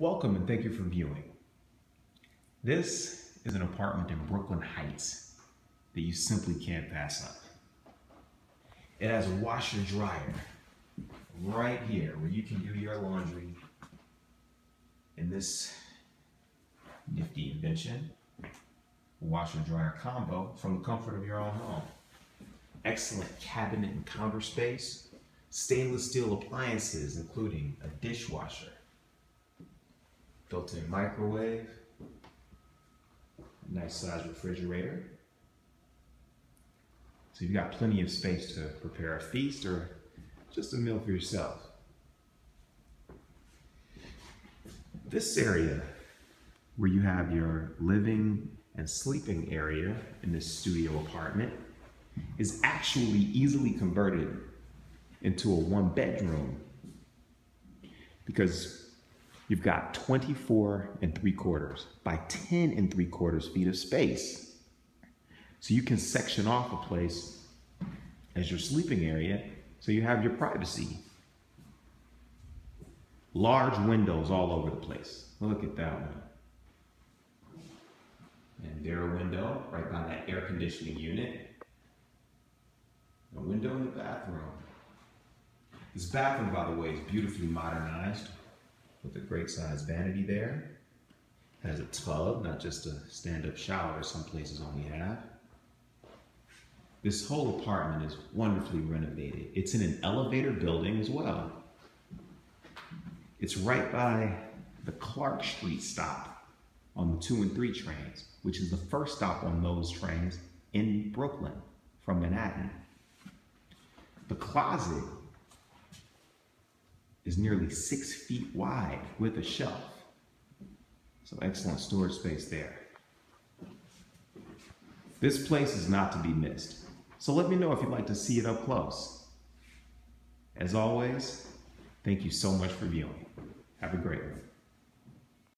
Welcome and thank you for viewing. This is an apartment in Brooklyn Heights that you simply can't pass up. It has a washer dryer right here where you can do your laundry in this nifty invention, washer dryer combo from the comfort of your own home. Excellent cabinet and counter space, stainless steel appliances including a dishwasher, built-in microwave, nice size refrigerator. So you've got plenty of space to prepare a feast or just a meal for yourself. This area where you have your living and sleeping area in this studio apartment is actually easily converted into a one bedroom because You've got 24 and 3 quarters by 10 and 3 quarters feet of space. So you can section off a place as your sleeping area so you have your privacy. Large windows all over the place. Look at that one. And there a window right by that air conditioning unit. A window in the bathroom. This bathroom, by the way, is beautifully modernized great size vanity there. Has a tub, not just a stand-up shower some places only have. This whole apartment is wonderfully renovated. It's in an elevator building as well. It's right by the Clark Street stop on the two and three trains, which is the first stop on those trains in Brooklyn from Manhattan. The closet is nearly six feet wide with a shelf. So excellent storage space there. This place is not to be missed. So let me know if you'd like to see it up close. As always, thank you so much for viewing. Have a great one.